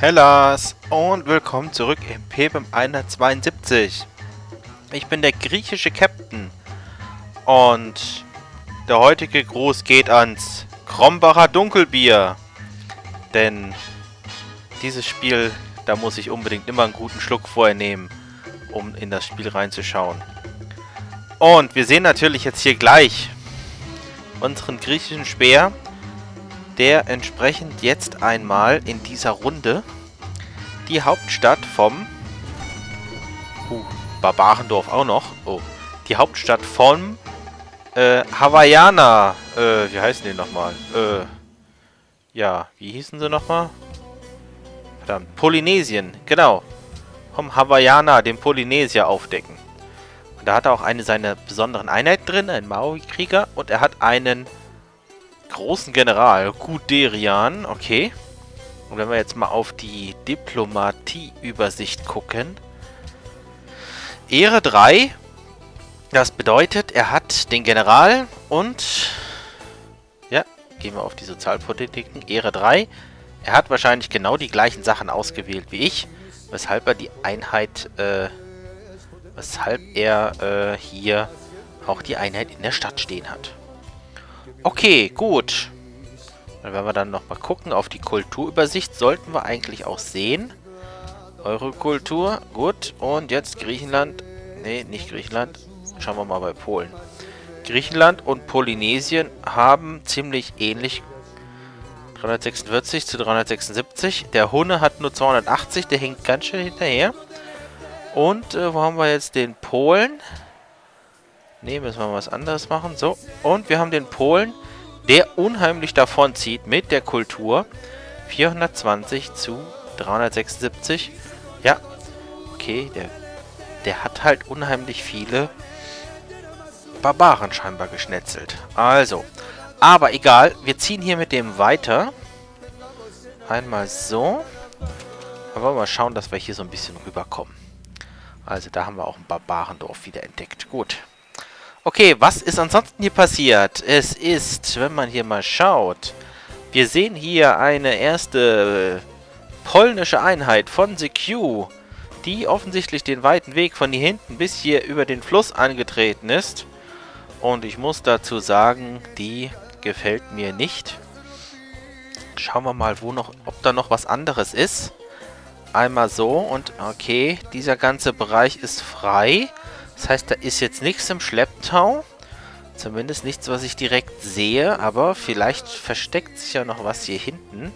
Hellas und willkommen zurück im PBM 172. Ich bin der griechische Captain und der heutige Gruß geht ans Krombacher Dunkelbier. Denn dieses Spiel, da muss ich unbedingt immer einen guten Schluck vorher nehmen, um in das Spiel reinzuschauen. Und wir sehen natürlich jetzt hier gleich unseren griechischen Speer, der entsprechend jetzt einmal in dieser Runde die Hauptstadt vom uh, Barbarendorf auch noch. Oh, die Hauptstadt vom äh, Hawaiiana. Äh, wie heißen die nochmal? Äh, ja, wie hießen sie nochmal? Verdammt, Polynesien, genau. Vom Hawaiiana, dem Polynesier, aufdecken. Und da hat er auch eine seiner besonderen Einheiten drin, einen Maui-Krieger. Und er hat einen großen General, Guderian, okay. Und wenn wir jetzt mal auf die Diplomatie-Übersicht gucken. Ehre 3, das bedeutet, er hat den General und... Ja, gehen wir auf die Sozialpolitiken. Ehre 3, er hat wahrscheinlich genau die gleichen Sachen ausgewählt wie ich, weshalb er die Einheit, äh, weshalb er äh, hier auch die Einheit in der Stadt stehen hat. Okay, gut. Und wenn wir dann nochmal gucken auf die Kulturübersicht, sollten wir eigentlich auch sehen. Eure Kultur, gut. Und jetzt Griechenland. Nee, nicht Griechenland. Schauen wir mal bei Polen. Griechenland und Polynesien haben ziemlich ähnlich 346 zu 376. Der Hunne hat nur 280, der hinkt ganz schön hinterher. Und äh, wo haben wir jetzt den Polen? Ne, müssen wir was anderes machen. So, und wir haben den Polen, der unheimlich davon zieht mit der Kultur. 420 zu 376. Ja, okay, der, der hat halt unheimlich viele Barbaren scheinbar geschnetzelt. Also, aber egal, wir ziehen hier mit dem weiter. Einmal so. Dann wollen wir mal schauen, dass wir hier so ein bisschen rüberkommen. Also da haben wir auch ein Barbarendorf wieder entdeckt. Gut. Okay, was ist ansonsten hier passiert? Es ist, wenn man hier mal schaut, wir sehen hier eine erste polnische Einheit von The Q, die offensichtlich den weiten Weg von hier hinten bis hier über den Fluss angetreten ist. Und ich muss dazu sagen, die gefällt mir nicht. Schauen wir mal, wo noch, ob da noch was anderes ist. Einmal so und okay, dieser ganze Bereich ist frei. Das heißt, da ist jetzt nichts im Schlepptau. Zumindest nichts, was ich direkt sehe. Aber vielleicht versteckt sich ja noch was hier hinten.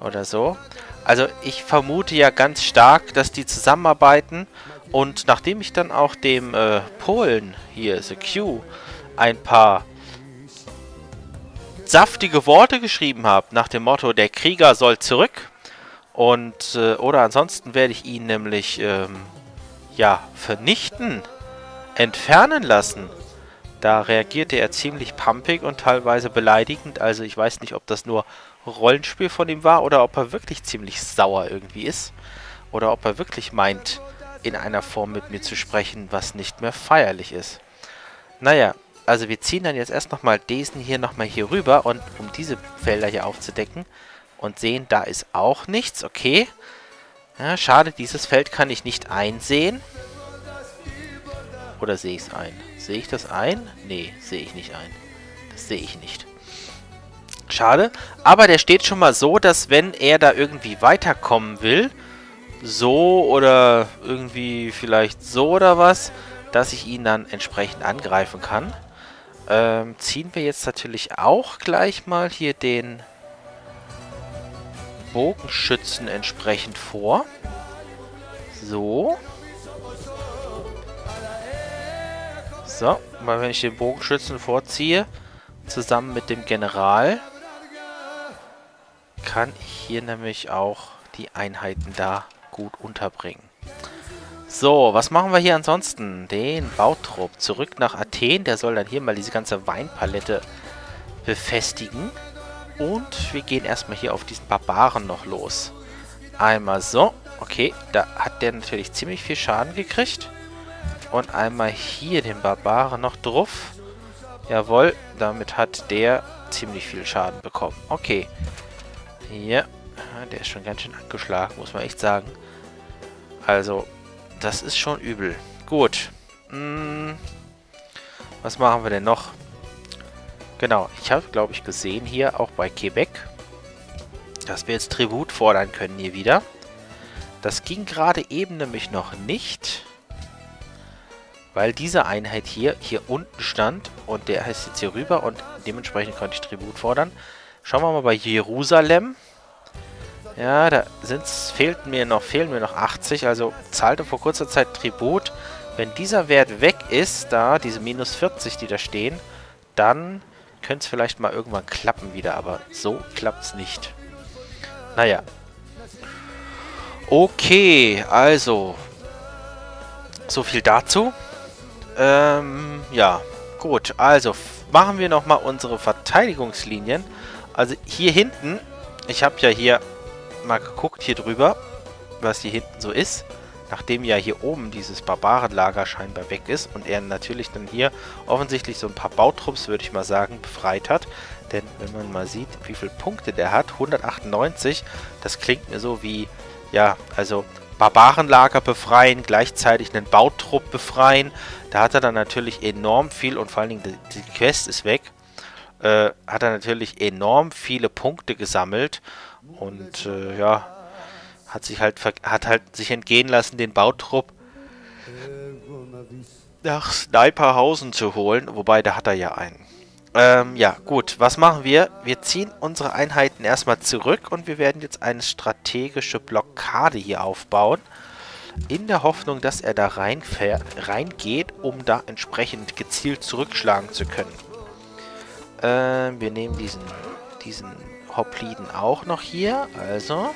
Oder so. Also ich vermute ja ganz stark, dass die zusammenarbeiten. Und nachdem ich dann auch dem äh, Polen hier, The Q, ein paar saftige Worte geschrieben habe, nach dem Motto, der Krieger soll zurück. Und, äh, oder ansonsten werde ich ihn nämlich, ähm, ja, vernichten entfernen lassen. Da reagierte er ziemlich pumpig und teilweise beleidigend. Also ich weiß nicht, ob das nur Rollenspiel von ihm war oder ob er wirklich ziemlich sauer irgendwie ist. Oder ob er wirklich meint, in einer Form mit mir zu sprechen, was nicht mehr feierlich ist. Naja, also wir ziehen dann jetzt erst nochmal diesen hier nochmal hier rüber, und um diese Felder hier aufzudecken. Und sehen, da ist auch nichts, okay. Ja, schade, dieses Feld kann ich nicht einsehen. Oder sehe ich es ein? Sehe ich das ein? Nee, sehe ich nicht ein. Das sehe ich nicht. Schade. Aber der steht schon mal so, dass wenn er da irgendwie weiterkommen will, so oder irgendwie vielleicht so oder was, dass ich ihn dann entsprechend angreifen kann. Ähm, ziehen wir jetzt natürlich auch gleich mal hier den Bogenschützen entsprechend vor. So. So, mal wenn ich den Bogenschützen vorziehe, zusammen mit dem General, kann ich hier nämlich auch die Einheiten da gut unterbringen. So, was machen wir hier ansonsten? Den Bautrupp zurück nach Athen. Der soll dann hier mal diese ganze Weinpalette befestigen. Und wir gehen erstmal hier auf diesen Barbaren noch los. Einmal so. Okay, da hat der natürlich ziemlich viel Schaden gekriegt. Und einmal hier den Barbaren noch drauf. Jawohl, damit hat der ziemlich viel Schaden bekommen. Okay. Ja, der ist schon ganz schön angeschlagen, muss man echt sagen. Also, das ist schon übel. Gut. Hm, was machen wir denn noch? Genau, ich habe, glaube ich, gesehen hier auch bei Quebec, dass wir jetzt Tribut fordern können hier wieder. Das ging gerade eben nämlich noch nicht, weil diese Einheit hier, hier unten stand und der heißt jetzt hier rüber und dementsprechend konnte ich Tribut fordern. Schauen wir mal bei Jerusalem. Ja, da sind's, fehlten mir noch, fehlen mir noch 80, also zahlte vor kurzer Zeit Tribut. Wenn dieser Wert weg ist, da, diese minus 40, die da stehen, dann könnte es vielleicht mal irgendwann klappen wieder, aber so klappt es nicht. Naja. Okay, also. So viel dazu. Ähm, ja. Gut, also machen wir nochmal unsere Verteidigungslinien. Also hier hinten, ich habe ja hier mal geguckt hier drüber, was hier hinten so ist. Nachdem ja hier oben dieses Barbarenlager scheinbar weg ist und er natürlich dann hier offensichtlich so ein paar Bautrupps, würde ich mal sagen, befreit hat. Denn wenn man mal sieht, wie viele Punkte der hat, 198, das klingt mir so wie, ja, also Barbarenlager befreien, gleichzeitig einen Bautrupp befreien. Da hat er dann natürlich enorm viel und vor allen Dingen die, die Quest ist weg. Äh, hat er natürlich enorm viele Punkte gesammelt und äh, ja, hat sich halt hat halt sich entgehen lassen, den Bautrupp nach Sniperhausen zu holen, wobei da hat er ja einen. Ähm, ja, gut, was machen wir? Wir ziehen unsere Einheiten erstmal zurück und wir werden jetzt eine strategische Blockade hier aufbauen. In der Hoffnung, dass er da reingeht, um da entsprechend gezielt zurückschlagen zu können. Ähm, wir nehmen diesen, diesen Hopliden auch noch hier. Also.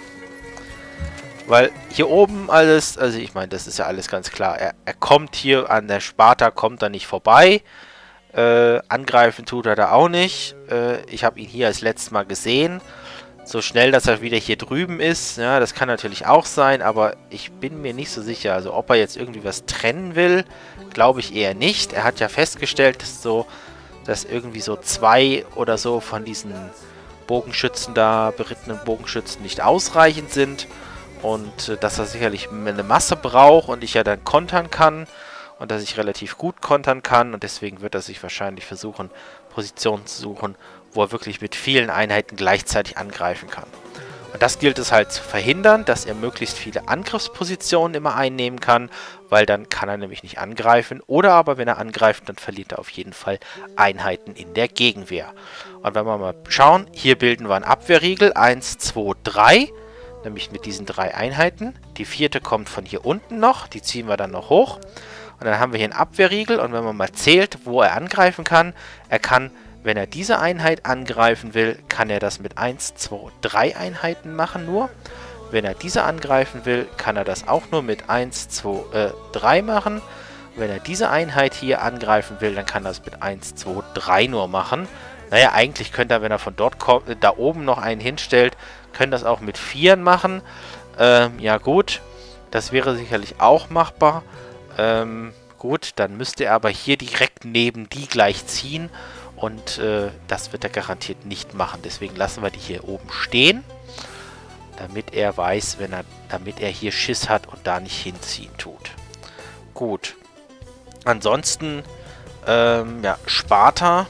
Weil hier oben alles, also ich meine, das ist ja alles ganz klar. Er, er kommt hier an der Sparta, kommt da nicht vorbei. Äh, angreifen tut er da auch nicht. Äh, ich habe ihn hier als letztes Mal gesehen. So schnell, dass er wieder hier drüben ist. Ja, das kann natürlich auch sein, aber ich bin mir nicht so sicher. Also ob er jetzt irgendwie was trennen will, glaube ich eher nicht. Er hat ja festgestellt, dass so, dass irgendwie so zwei oder so von diesen Bogenschützen da, berittenen Bogenschützen nicht ausreichend sind und äh, dass er sicherlich eine Masse braucht und ich ja dann kontern kann und dass ich relativ gut kontern kann und deswegen wird er sich wahrscheinlich versuchen, Positionen zu suchen, wo er wirklich mit vielen Einheiten gleichzeitig angreifen kann. Und das gilt es halt zu verhindern, dass er möglichst viele Angriffspositionen immer einnehmen kann, weil dann kann er nämlich nicht angreifen. Oder aber, wenn er angreift, dann verliert er auf jeden Fall Einheiten in der Gegenwehr. Und wenn wir mal schauen, hier bilden wir einen Abwehrriegel. 1, 2, 3. Nämlich mit diesen drei Einheiten. Die vierte kommt von hier unten noch. Die ziehen wir dann noch hoch. Und dann haben wir hier einen Abwehrriegel. Und wenn man mal zählt, wo er angreifen kann, er kann wenn er diese Einheit angreifen will, kann er das mit 1, 2, 3 Einheiten machen nur. Wenn er diese angreifen will, kann er das auch nur mit 1, 2, äh, 3 machen. Wenn er diese Einheit hier angreifen will, dann kann er das mit 1, 2, 3 nur machen. Naja, eigentlich könnte er, wenn er von dort kommt, äh, da oben noch einen hinstellt, können das auch mit 4 machen. Ähm, ja gut, das wäre sicherlich auch machbar. Ähm, gut, dann müsste er aber hier direkt neben die gleich ziehen. Und äh, das wird er garantiert nicht machen. Deswegen lassen wir die hier oben stehen. Damit er weiß, wenn er, damit er hier Schiss hat und da nicht hinziehen tut. Gut. Ansonsten, ähm, ja, Sparta.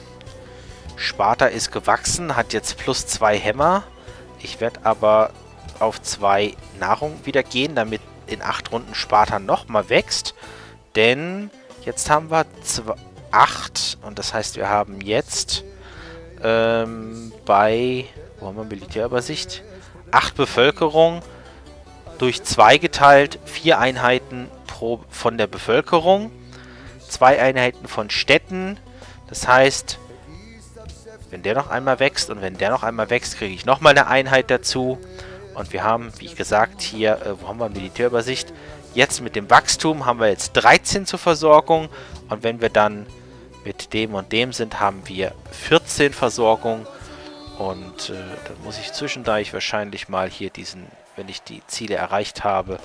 Sparta ist gewachsen, hat jetzt plus zwei Hämmer. Ich werde aber auf zwei Nahrung wieder gehen, damit in acht Runden Sparta nochmal wächst. Denn jetzt haben wir zwei 8. Und das heißt, wir haben jetzt ähm, bei, wo haben wir Militärübersicht? 8 Bevölkerung durch 2 geteilt, 4 Einheiten pro, von der Bevölkerung, 2 Einheiten von Städten. Das heißt, wenn der noch einmal wächst und wenn der noch einmal wächst, kriege ich nochmal eine Einheit dazu. Und wir haben, wie gesagt, hier, äh, wo haben wir Militärübersicht? Jetzt mit dem Wachstum haben wir jetzt 13 zur Versorgung. Und wenn wir dann mit dem und dem sind, haben wir 14 Versorgung. Und äh, dann muss ich zwischendurch wahrscheinlich mal hier diesen, wenn ich die Ziele erreicht habe,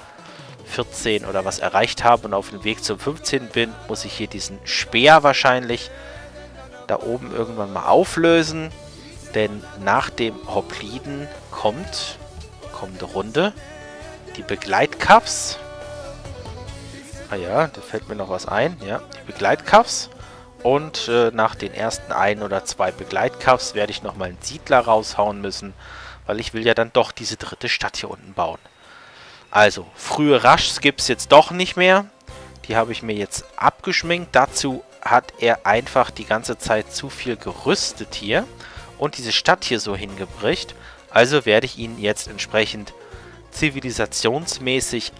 14 oder was erreicht habe und auf dem Weg zum 15 bin, muss ich hier diesen Speer wahrscheinlich da oben irgendwann mal auflösen. Denn nach dem Hopliden kommt kommende Runde. Die Begleitcups. Ah ja, da fällt mir noch was ein. Ja, die Begleitcups. Und äh, nach den ersten ein oder zwei Begleitcups werde ich nochmal einen Siedler raushauen müssen, weil ich will ja dann doch diese dritte Stadt hier unten bauen. Also, frühe Rushs gibt es jetzt doch nicht mehr. Die habe ich mir jetzt abgeschminkt. Dazu hat er einfach die ganze Zeit zu viel gerüstet hier und diese Stadt hier so hingebricht. Also werde ich ihn jetzt entsprechend zivilisationsmäßig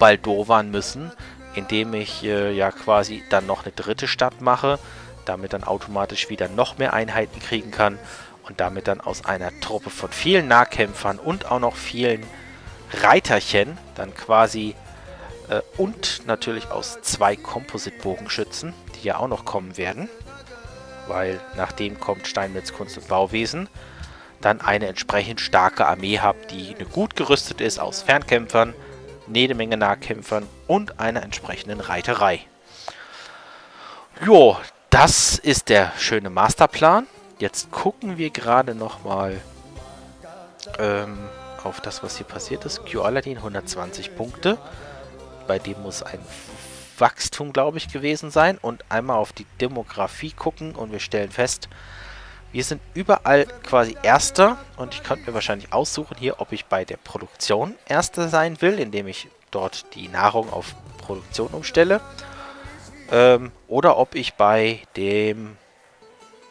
ausbaldowern müssen, indem ich äh, ja quasi dann noch eine dritte Stadt mache, damit dann automatisch wieder noch mehr Einheiten kriegen kann und damit dann aus einer Truppe von vielen Nahkämpfern und auch noch vielen Reiterchen dann quasi äh, und natürlich aus zwei Composite-Bogenschützen, die ja auch noch kommen werden, weil nachdem kommt Steinmetz Kunst und Bauwesen, dann eine entsprechend starke Armee habe, die gut gerüstet ist aus Fernkämpfern, jede Menge Nahkämpfern und einer entsprechenden Reiterei. Jo, das ist der schöne Masterplan. Jetzt gucken wir gerade nochmal ähm, auf das, was hier passiert ist. Q Aladdin 120 Punkte. Bei dem muss ein Wachstum, glaube ich, gewesen sein. Und einmal auf die Demografie gucken und wir stellen fest, wir sind überall quasi Erster und ich könnte mir wahrscheinlich aussuchen hier, ob ich bei der Produktion Erster sein will, indem ich dort die Nahrung auf Produktion umstelle. Ähm, oder ob ich bei dem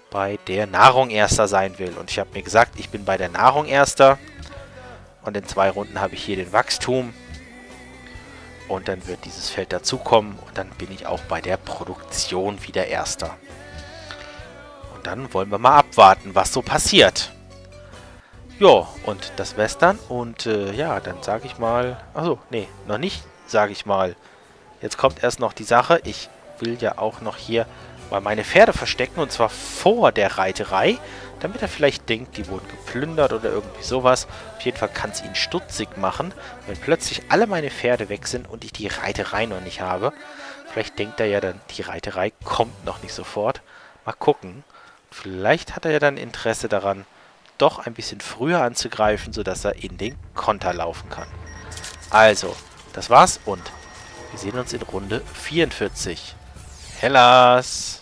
bei der Nahrung Erster sein will. Und ich habe mir gesagt, ich bin bei der Nahrung Erster. Und in zwei Runden habe ich hier den Wachstum. Und dann wird dieses Feld dazukommen. Und dann bin ich auch bei der Produktion wieder Erster. Und dann wollen wir mal abwarten, was so passiert. Ja, und das Western. Und äh, ja, dann sage ich mal... Achso, nee, noch nicht, sage ich mal. Jetzt kommt erst noch die Sache. Ich will ja auch noch hier mal meine Pferde verstecken. Und zwar vor der Reiterei. Damit er vielleicht denkt, die wurden geplündert oder irgendwie sowas. Auf jeden Fall kann es ihn stutzig machen, wenn plötzlich alle meine Pferde weg sind und ich die Reiterei noch nicht habe. Vielleicht denkt er ja dann, die Reiterei kommt noch nicht sofort. Mal gucken. Vielleicht hat er ja dann Interesse daran, doch ein bisschen früher anzugreifen, sodass er in den Konter laufen kann. Also, das war's und wir sehen uns in Runde 44. Hellas!